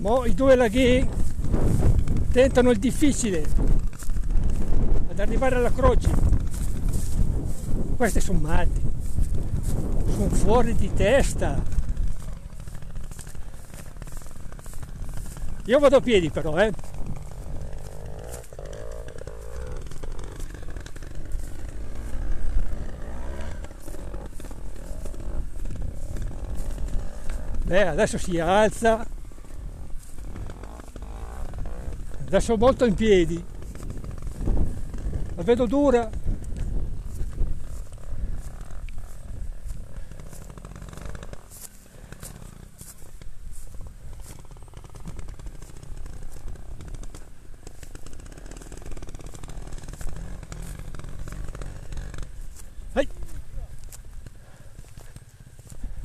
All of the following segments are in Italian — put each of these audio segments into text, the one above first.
Mo i due laghi tentano il difficile ad arrivare alla croce. Questi sono matti, sono fuori di testa. Io vado a piedi però, eh. Beh, adesso si alza, adesso molto in piedi, la vedo dura. Ehi.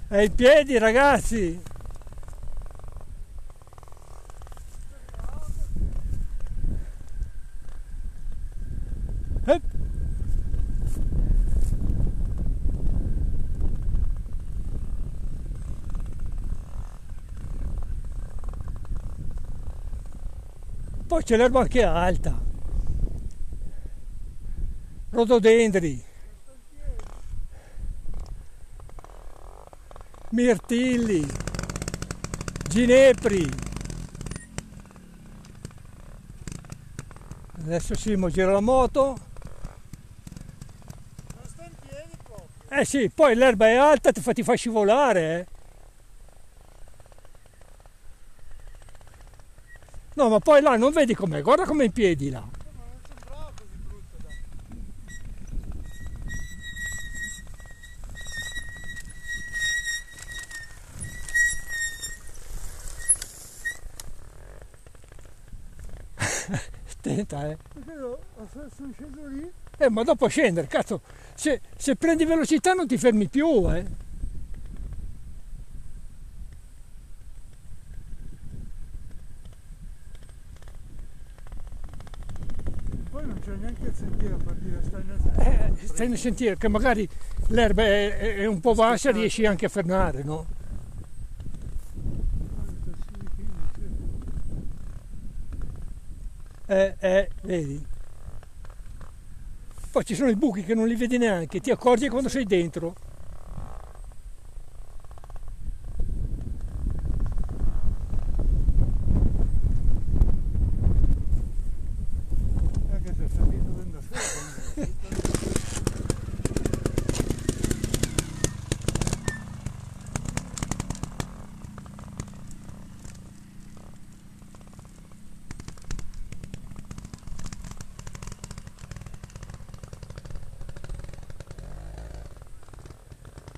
È in piedi ragazzi! Eh. Poi c'è l'erba anche alta. Rododendri. Mirtilli. Ginepri. Adesso Simo gira la moto. Eh sì, poi l'erba è alta, ti fa, ti fa scivolare. eh. No, ma poi là non vedi com'è, guarda com'è in piedi là. Ma non sembrava così brutto dai. Attenta, eh. Sono sceso lì? Eh, ma dopo scendere, cazzo, se, se prendi velocità non ti fermi più, eh. Poi non c'è neanche il sentiero per dire stai nel Eh, sentiero. stai nel sentiero, che magari l'erba è, è- è un po' bassa, riesci anche a frenare, no? Eh, eh, vedi? Poi ci sono i buchi che non li vedi neanche, ti accorgi quando sei dentro. Anche se sta vindo da solo.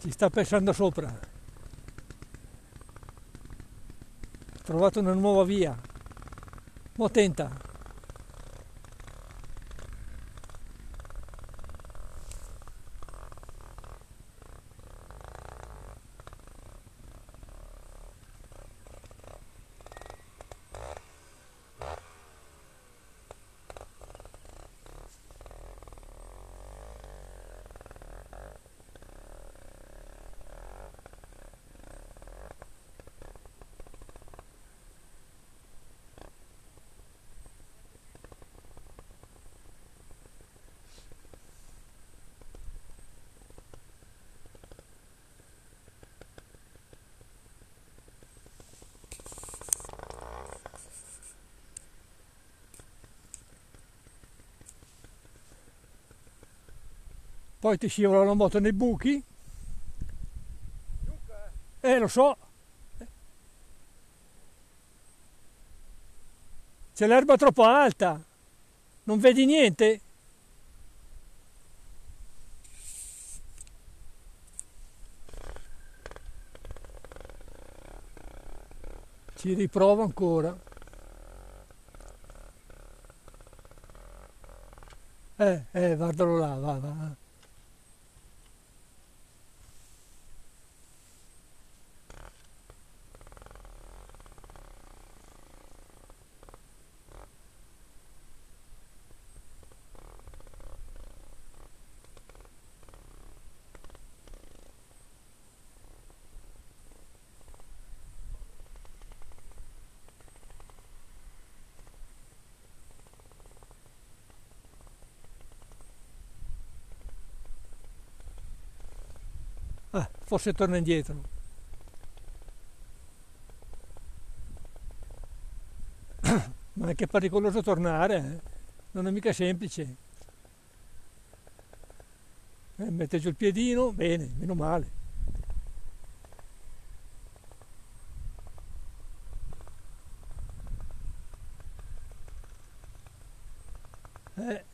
Ci sta pensando sopra. Ho trovato una nuova via. Mo tenta. Poi ti scivola la moto nei buchi. Eh, lo so. C'è l'erba troppo alta. Non vedi niente? Ci riprovo ancora. Eh, eh, guardalo là, va, va. Ah, forse torna indietro. Ma è anche pericoloso tornare, eh? non è mica semplice. Eh, mette giù il piedino, bene, meno male. Eh.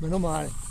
Meno male.